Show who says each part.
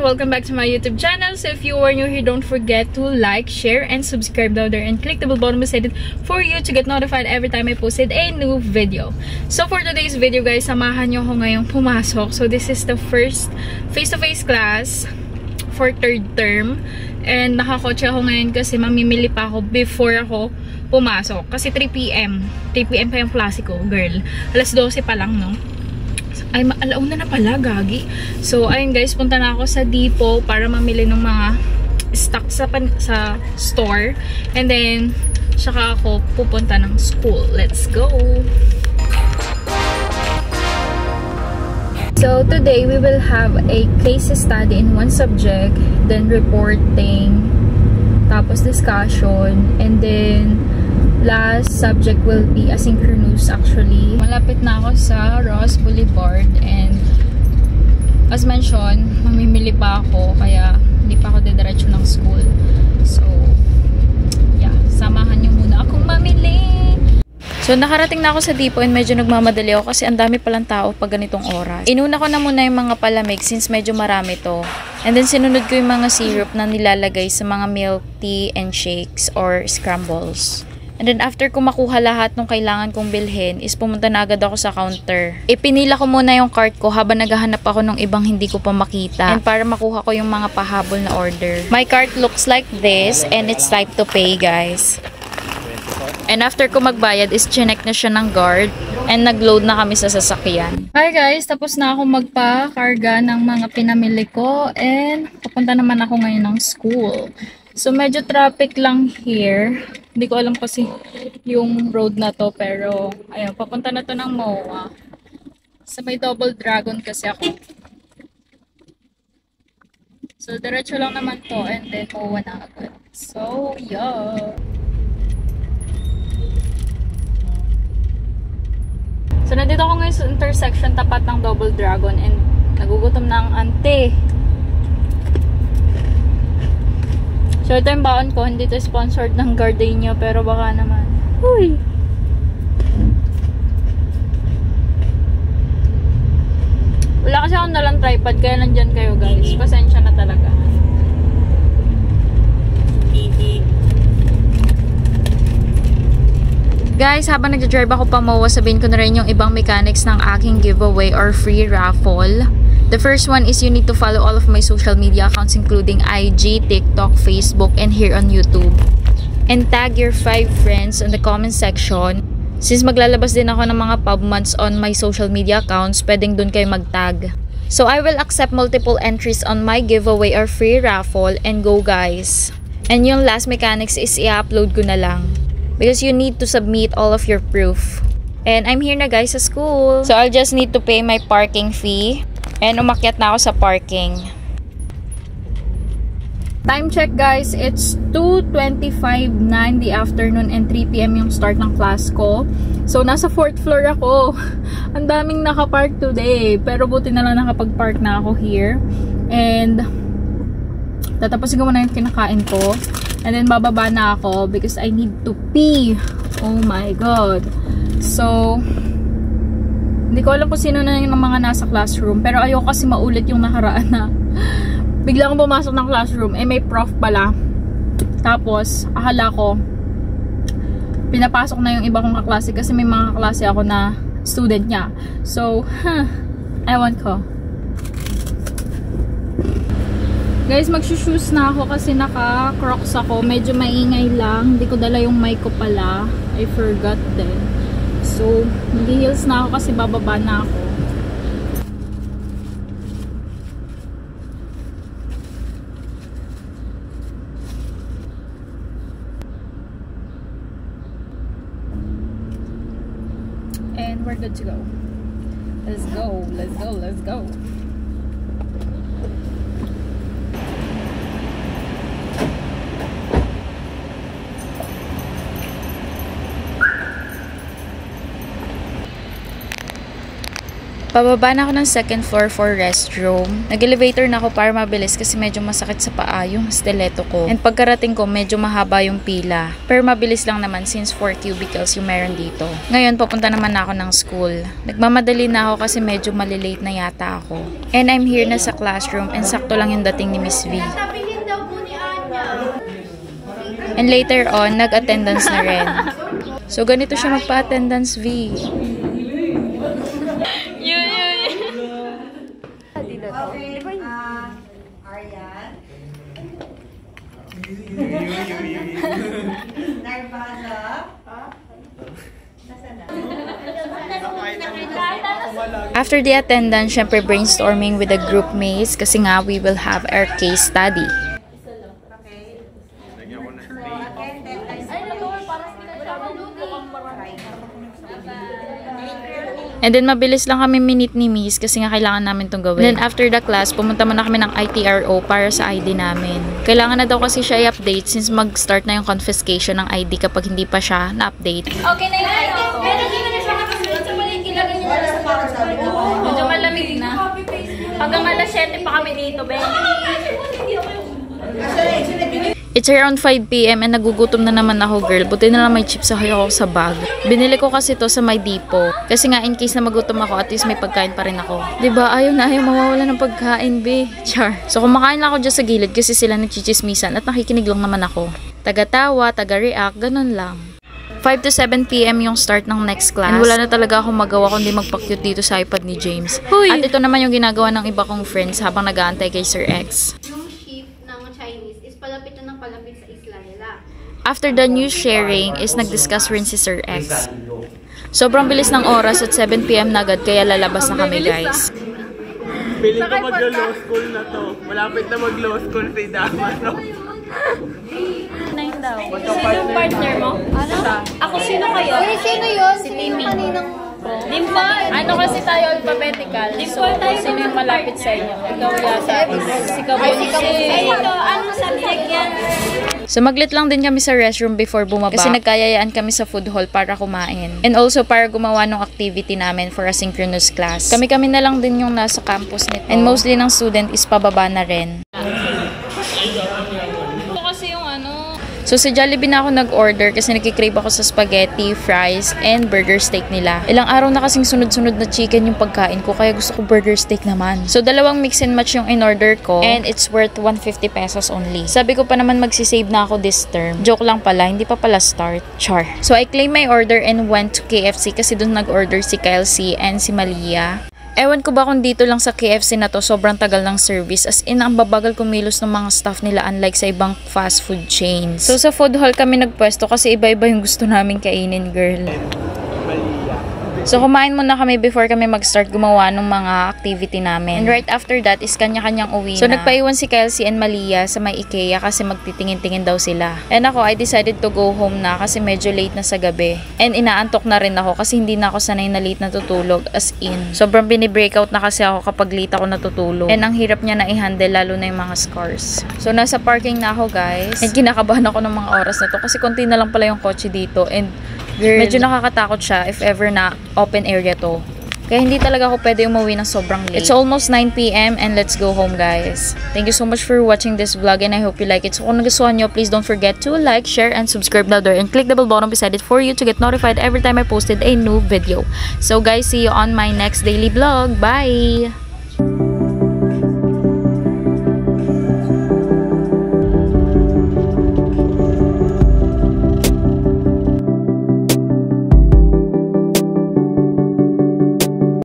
Speaker 1: Welcome back to my YouTube channel. So if you are new here, don't forget to like, share, and subscribe down there and click the bell button beside it for you to get notified every time I posted a new video. So for today's video guys, samahan nyo ako ngayong pumasok. So this is the first face-to-face -face class for third term. And nakakotse ako ngayon kasi mamimili pa ako before ako pumasok. Kasi 3pm. 3pm pa yung klase ko, girl. Alas 12 pa lang, no? Ay, alauna na pala, gagi. So, ayun guys, punta na ako sa depot para mamili ng mga stock sa, pan sa store. And then, saka ako pupunta ng school. Let's go! So, today we will have a case study in one subject, then reporting, tapos discussion, and then last subject will be asynchronous actually. Malapit na ako sa Ross Boulevard and as mentioned, mamimili pa ako kaya hindi pa ako didiretso ng school. So, yeah, samahan niyo muna akong mamili. So, nakarating na ako sa depot and medyo nagmamadali ako kasi ang dami palang tao pag ganitong oras. Inuna ko na muna yung mga palamig since medyo marami to. And then, sinunod ko yung mga syrup na nilalagay sa mga milk tea and shakes or scrambles. And then after ko makuha lahat ng kailangan kong bilhin, is pumunta na agad ako sa counter. Ipinila ko muna yung cart ko habang naghahanap ako ng ibang hindi ko pa makita. And para makuha ko yung mga pahabol na order. My cart looks like this and it's type to pay guys. And after ko magbayad is chinek na siya ng guard and nagload na kami sa sasakyan. Hi guys, tapos na ako magpa-karga ng mga pinamili ko and papunta naman ako ngayon ng school. So medyo traffic lang here. Hindi ko alam kasi yung road na to pero ayun, papunta na to ng MOA. Sa may double dragon kasi ako. So diretso lang naman to and then MOA na agad. So yeah. So nandito ako ngayon sa intersection tapat ng double dragon and nagugutom na ang ante. So, ito yung baon ko. Hindi to sponsored ng Gardenia, pero baka naman. Uy! Wala kasi akong nalang tripod, kaya nandyan kayo guys. Pasensya na talaga. Guys, habang nagja-drive ako pa mawa, sabihin ko na rin yung ibang mechanics ng aking giveaway or free raffle. The first one is you need to follow all of my social media accounts including IG, TikTok, Facebook, and here on YouTube. And tag your 5 friends in the comment section. Since maglalabas din ako ng mga pub months on my social media accounts, pwedeng dun kayo mag-tag. So I will accept multiple entries on my giveaway or free raffle and go guys. And yung last mechanics is i-upload ko na lang. Because you need to submit all of your proof. And I'm here na guys sa school. So I'll just need to pay my parking fee. And umakyat na ako sa parking. Time check guys, it's 2.25 na in the afternoon and 3pm yung start ng class ko. So, nasa 4th floor ako. Ang daming nakapark today. Pero buti na lang nakapag-park na ako here. And, tatapusin ko muna yung kinakain ko. And then, bababa na ako because I need to pee. Oh my God. So, hindi ko alam kung sino na yung mga nasa classroom. Pero ayoko kasi maulit yung nakaraan na bigla akong pumasok ng classroom. Eh, may prof pala. Tapos, akala ko, pinapasok na yung iba kong kaklase kasi may mga kaklase ako na student niya. So, huh, ewan ko. Guys, magsushoes na ako kasi naka-crocs ako. Medyo maingay lang. Hindi ko dala yung mic ko pala. I forgot din. So, mag-heels na ako kasi bababa na ako. And we're good to go. Let's go, let's go, let's go.
Speaker 2: Pababa na ako ng second floor for restroom. Nag-elevator na ako para mabilis kasi medyo masakit sa paa yung stiletto ko. And pagkarating ko, medyo mahaba yung pila. Pero mabilis lang naman since 4 cubicles yung meron dito. Ngayon, papunta naman na ako ng school. Nagmamadali na ako kasi medyo malilate na yata ako. And I'm here na sa classroom and sakto lang yung dating ni Miss V. And later on, nag-attendance na rin. So, ganito siya magpa-attendance V. Yun, yun, yun.
Speaker 3: Okay, ah, Aryan. Narvana. Nasaan na?
Speaker 2: After the attendance, syempre brainstorming with the group mates kasi nga we will have our case study.
Speaker 3: Okay. So, attended ay sa
Speaker 2: And then mabilis lang kami minute ni Miss kasi nga kailangan namin tong gawin. Then after the class, pumunta muna kami ng ITRO para sa ID namin. Kailangan na daw kasi siya i-update since mag-start na yung confiscation ng ID kapag hindi pa siya na-update.
Speaker 1: Okay na yung ID ko. Pero hindi mo na siya nakasunod sa mali. Kilagay niyo na sa power sabi ko. Medyo malamig na. Hanggang alas 7 pa kami dito, Ben.
Speaker 2: It's around 5pm and nagugutom na naman ako girl. Buti na lang may chips ako ako sa bag. Binili ko kasi to sa may depot. Kasi nga in case na magutom ako, at least may pagkain pa rin ako. 'Di ba Ayaw na ayaw mawawala ng pagkain, be. Char. So kumakain lang ako dyan sa gilid kasi sila nagchichismisan at nakikinig lang naman ako. Taga-tawa, taga-react, ganun lang. 5 to 7 p.m. yung start ng next class. And wala na talaga akong magawa kundi magpa-cute dito sa iPad ni James. At ito naman yung ginagawa ng iba kong friends habang nag-aantay kay Sir X.
Speaker 3: Yung shift ng Chinese is palapit na ng palapit sa isla nila.
Speaker 2: After the news sharing is nag-discuss rin si Sir X. Sobrang bilis ng oras at 7pm na agad kaya lalabas na kami guys.
Speaker 4: Feeling ko mag-law school na to. Malapit na mag-law school si Dama, no?
Speaker 1: Sino yung partner mo? Ano? Ako sino kayo?
Speaker 3: Uy, sino yun?
Speaker 1: Si
Speaker 3: Sino
Speaker 1: Timmy.
Speaker 3: kaninang...
Speaker 1: Dimple.
Speaker 2: Ano kasi tayo alphabetical?
Speaker 1: Dimple tayo.
Speaker 2: Sino yung malapit sa inyo? Ikaw yata. Si
Speaker 3: Kabusi.
Speaker 1: Ay, ito. Anong subject yan?
Speaker 2: Sumaglit lang din kami sa restroom before bumaba. Kasi nagkayayaan kami sa food hall para kumain. And also para gumawa ng activity namin for a synchronous class. Kami-kami na lang din yung nasa campus nito. And mostly ng student is pababa na rin.
Speaker 1: Ito kasi yung ano.
Speaker 2: So sa Jollibee na ako nag-order kasi nakikrave ako sa spaghetti, fries, and burger steak nila. Ilang araw na kasing sunod-sunod na chicken yung pagkain ko kaya gusto ko burger steak naman. So dalawang mix and match yung in-order ko and it's worth 150 pesos only. Sabi ko pa naman magsisave na ako this term. Joke lang pala, hindi pa pala start. Char. So I claimed my order and went to KFC kasi doon nag-order si Kyle C and si Malia. Ewan ko ba kung dito lang sa KFC na to sobrang tagal ng service as in ang babagal kumilos ng mga staff nila unlike sa ibang fast food chains. So sa food hall kami nagpwesto kasi iba-iba yung gusto namin kainin girl. So kumain muna kami before kami mag-start gumawa ng mga activity namin. And right after that is kanya-kanyang uwi
Speaker 1: So,
Speaker 2: na. So nagpaiwan si Kelsey and Malia sa may IKEA kasi magtitingin-tingin daw sila. And ako, I decided to go home na kasi medyo late na sa gabi. And inaantok na rin ako kasi hindi na ako sanay na late natutulog as in. Sobrang binibreakout na kasi ako kapag late ako natutulog. And ang hirap niya na i-handle lalo na yung mga scars. So nasa parking na ako guys. And kinakabahan ako ng mga oras na to kasi konti na lang pala yung kotse dito. And Medyo nakakatakot siya if ever na open area to. Kaya hindi talaga ako pwede umuwi ng sobrang late. It's almost 9pm and let's go home guys. Thank you so much for watching this vlog and I hope you like it. So kung nagustuhan nyo, please don't forget to like, share, and subscribe there and click the bell button beside it for you to get notified every time I posted a new video. So guys, see you on my next daily vlog. Bye!